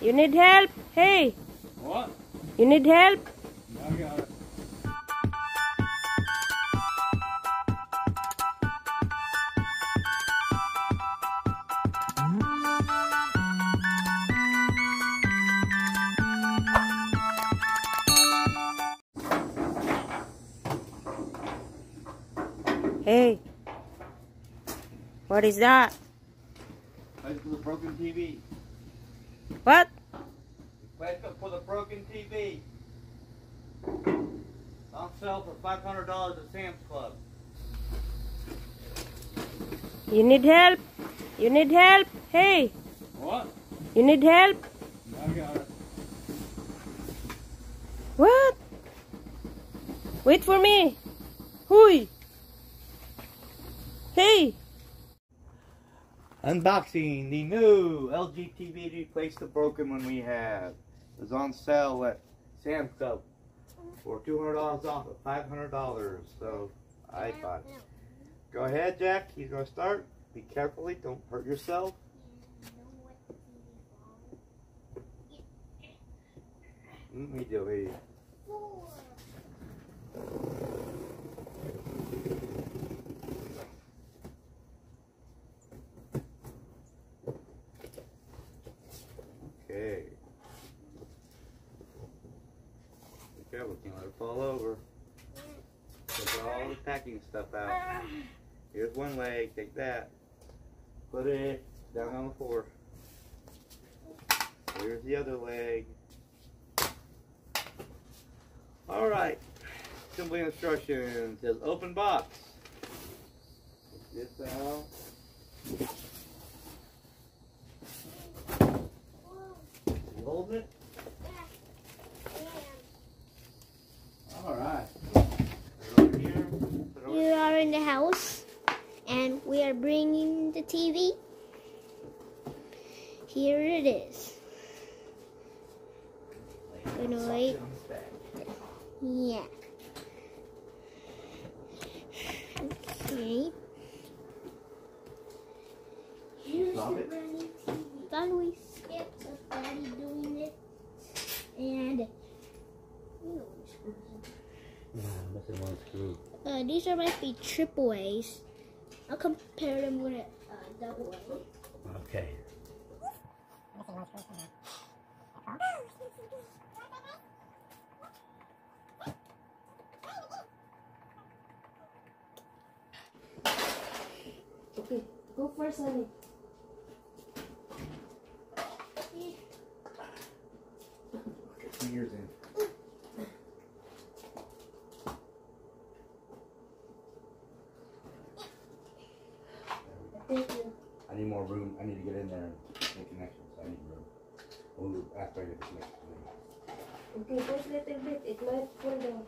You need help? Hey, What? you need help? I. Hey. What is that? The broken TV. What? Place for the broken TV. On sale for five hundred dollars at Sam's Club. You need help? You need help? Hey, What? you need help? I got it. What? Wait for me. Hui. Hey. Unboxing the new LG TV to replace the broken one we have. It was on sale at Sam's Club for two hundred dollars off of five hundred dollars. So I thought, go ahead, Jack. He's gonna start. Be carefully. Don't hurt yourself. Let me do it. Okay. Be careful, can't let it fall over. Take all the packing stuff out. Here's one leg, take that. Put it down on the floor. Here's the other leg. Alright. Simple instructions. It Says open box. Take this out. Holding it? Alright. Put it over here. Put it over We are in the house and we are bringing the TV. Here it is. Gonna wait. Yeah. Okay. Drop it. Thought we skipped of Daddy doing it. And missing one screw. uh, these are might be triple A's. I'll compare them with a uh, double A. Okay. Okay, go first, honey. Get two years in. Thank you. I need more room. I need to get in there and make connections. I need room. We'll after I get the connection. Okay, push little bit. It might fall down.